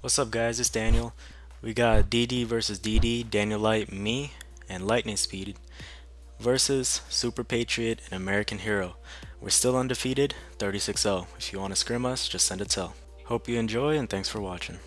What's up guys, it's Daniel. We got DD versus DD, Daniel Light, me, and Lightning Speed versus Super Patriot and American Hero. We're still undefeated, 36-0. If you want to scrim us, just send a tell. Hope you enjoy and thanks for watching.